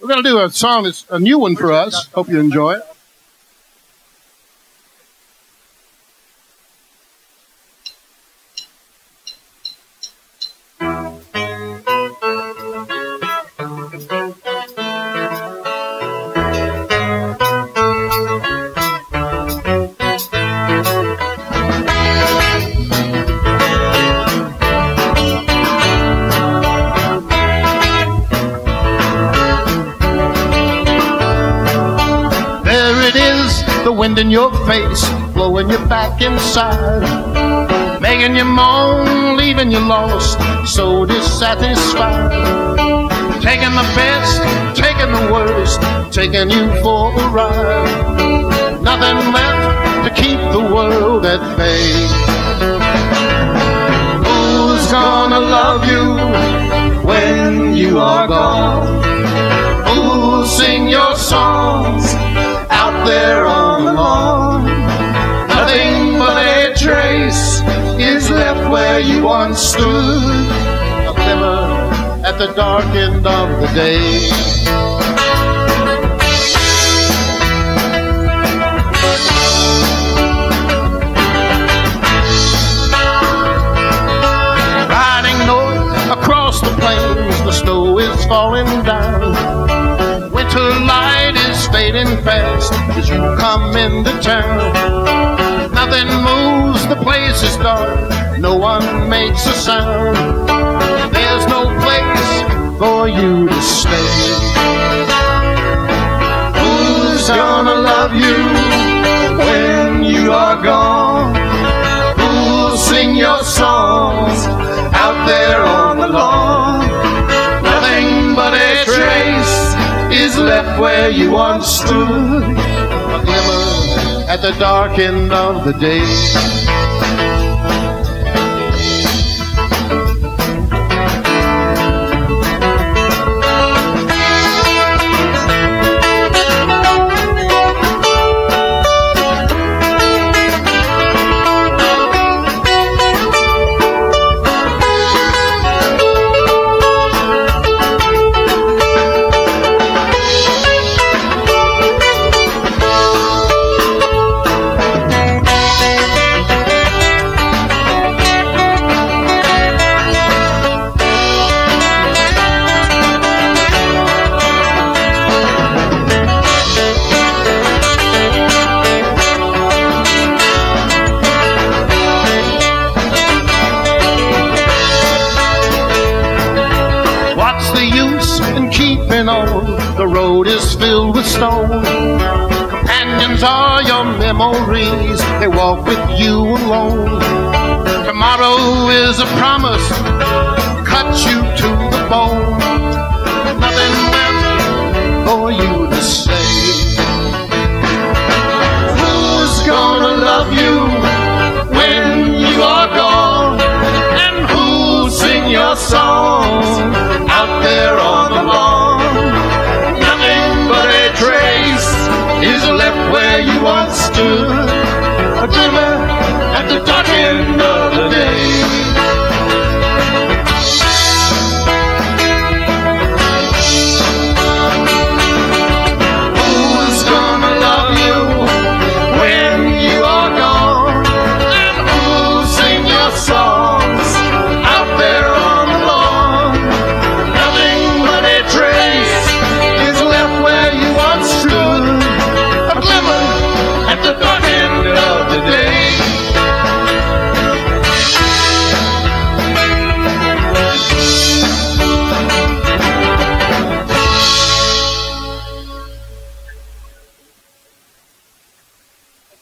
We're going to do a song that's a new one for us. Hope you enjoy it. The wind in your face, blowing you back inside. Making you moan, leaving you lost, so dissatisfied. Taking the best, taking the worst, taking you for a ride. Nothing left to keep the world at bay. Where you once stood. A glimmer at the dark end of the day. Riding north across the plains, the snow is falling down. Winter light is fading fast as you come into town. Nothing moves, the place is dark, no one makes a sound. There's no place for you to stay. Who's gonna love you when you are gone? Who'll sing your songs out there on the lawn? Nothing but a trace is left where you once stood. At the dark end of the day. Keeping on? The road is filled with stone. Companions are your memories, they walk with you alone. Tomorrow is a promise, cut you to the bone. Nothing left for you to say. Who's gonna love you when you are gone? And who'll sing your song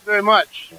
very much.